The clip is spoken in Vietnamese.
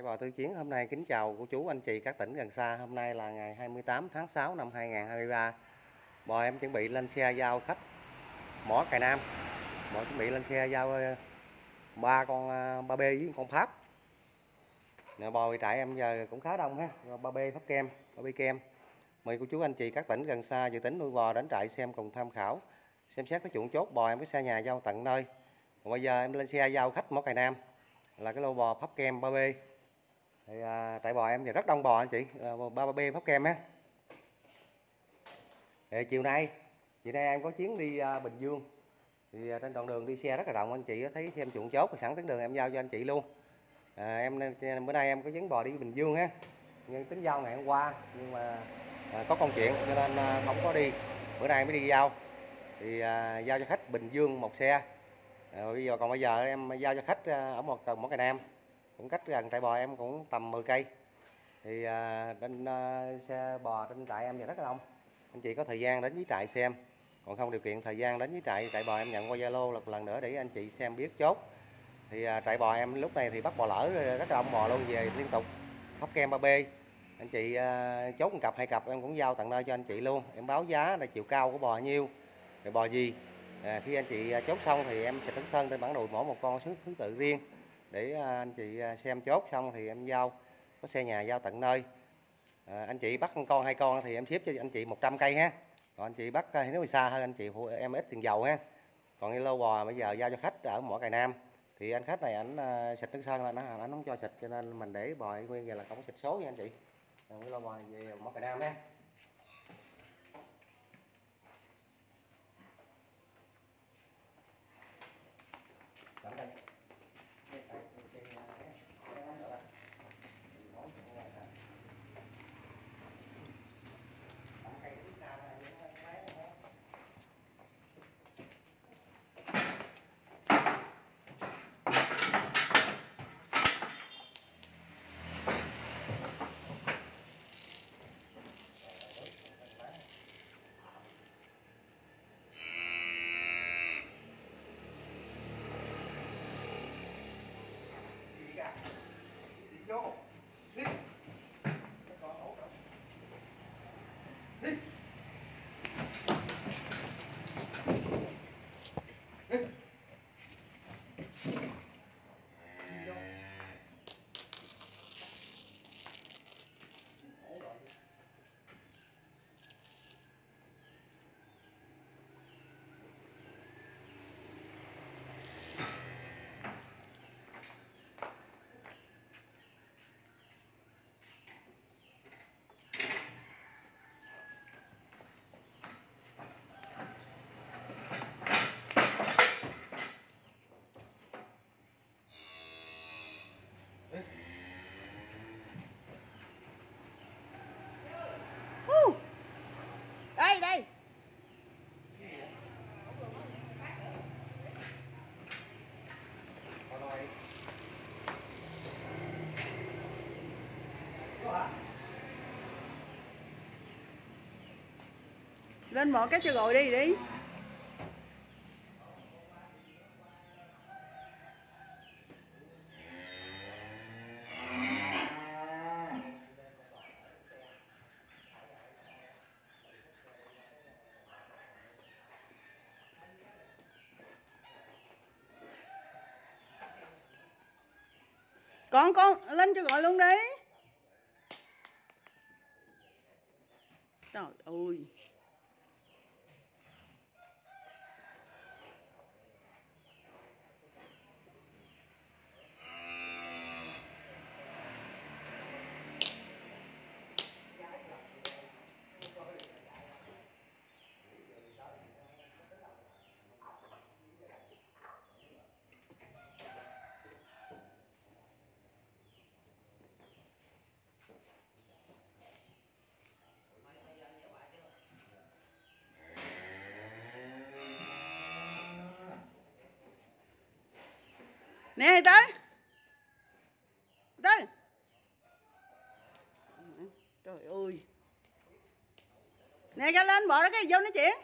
Đại bò Tư Chiến hôm nay kính chào cô chú anh chị các tỉnh gần xa. Hôm nay là ngày 28 tháng 6 năm 2023. Bò em chuẩn bị lên xe giao khách mỏ cài Nam. Bò chuẩn bị lên xe giao ờ, ba con ờ, ba b với con Pháp. Nè, bò trại em giờ cũng khá đông ha. Ba b Pháp kem, ba b kem. Mời cô chú anh chị các tỉnh gần xa dự tính nuôi bò đến trại xem cùng tham khảo. Xem xét cái chuộng chốt bò em với xe nhà giao tận nơi. Còn bây giờ em lên xe giao khách mỏ cài Nam là cái lô bò Pháp kem 3B thì à, tại bò em thì rất đông bò anh chị. Ờ, ba ba b Pháp kem á. Thì chiều nay chiều nay em có chuyến đi à, Bình Dương. Thì à, trên đoạn đường đi xe rất là rộng anh chị thấy thêm chuộng chốt sẵn tuyến đường em giao cho anh chị luôn. À, em bữa nay em có chuyến bò đi Bình Dương ha nhưng tính giao ngày hôm qua nhưng mà à, có công chuyện cho nên à, không có đi. Bữa nay mới đi giao. Thì à, giao cho khách Bình Dương một xe. À, bây giờ còn bây giờ em giao cho khách à, ở một một cái nam cũng cách gần trại bò em cũng tầm 10 cây. Thì à, trên à, xe bò trên trại em thì rất là đông. Anh chị có thời gian đến với trại xem. Còn không điều kiện thời gian đến với trại trại bò em nhận qua zalo một lần nữa để anh chị xem biết chốt. Thì à, trại bò em lúc này thì bắt bò lỡ rất là đông bò luôn về liên tục. Hấp kem 3B anh chị à, chốt một cặp hai cặp em cũng giao tận nơi cho anh chị luôn. Em báo giá là chiều cao của bò nhiêu rồi bò gì. À, khi anh chị chốt xong thì em sẽ tấn sơn trên bản đồ mỗi một con thứ, thứ tự riêng để à, anh chị à, xem chốt xong thì em giao có xe nhà giao tận nơi. À, anh chị bắt con hai con thì em ship cho anh chị 100 cây ha. Còn anh chị bắt nếu mà xa hơn anh chị phụ em ít tiền dầu ha. Còn cái lô bò bây giờ giao cho khách ở mỏ cài nam. Thì anh khách này ảnh à, xịt nước sơn là nó anh không cho xịt cho nên mình để bò nguyên vậy là không có xịt số nha anh chị. Còn cái lô bò về mỏ cài nam ha. Lên mỏ cái cho gọi đi đi. Con con, lên cho gọi luôn đi. Trời ơi. Nè tới. Tới. Trời ơi. Nè ra lên bỏ đó cái vô nói chuyện.